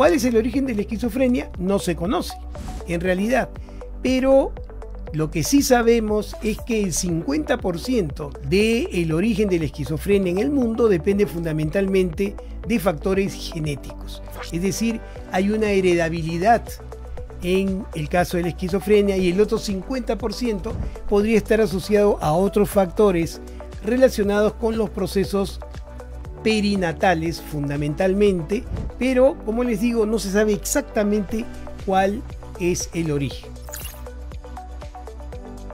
¿Cuál es el origen de la esquizofrenia? No se conoce, en realidad. Pero lo que sí sabemos es que el 50% del origen de la esquizofrenia en el mundo depende fundamentalmente de factores genéticos. Es decir, hay una heredabilidad en el caso de la esquizofrenia y el otro 50% podría estar asociado a otros factores relacionados con los procesos perinatales fundamentalmente, pero como les digo no se sabe exactamente cuál es el origen.